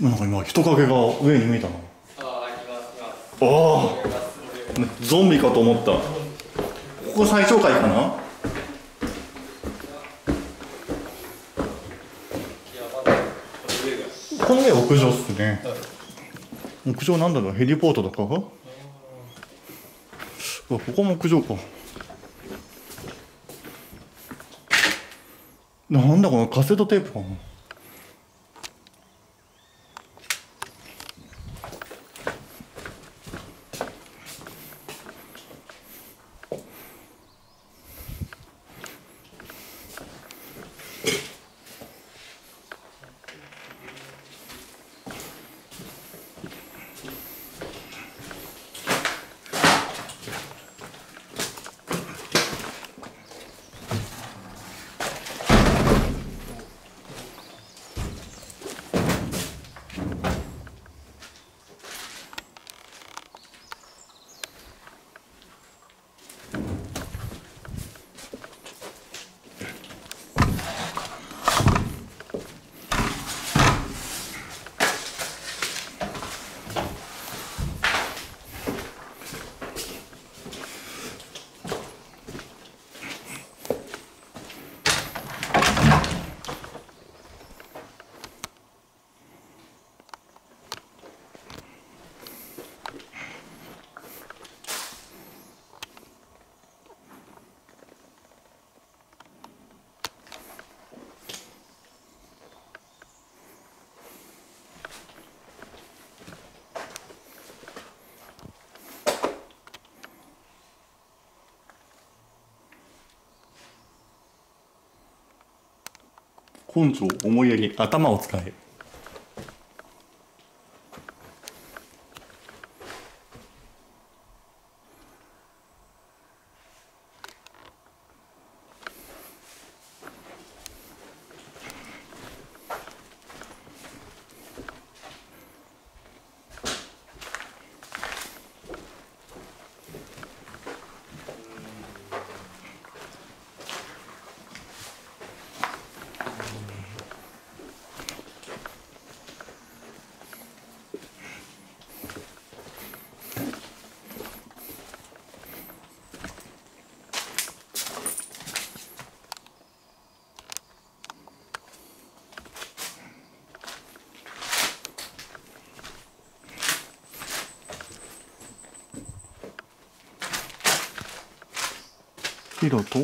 なんか今人影が上に見えたな。ああゾンビかと思った。ここ最上階かな？この上屋上っすね。屋上なんだろう？ヘリポートとかここも屋上か。なんだこのカセットテープかな？根性思いやり頭を使え。ヒロと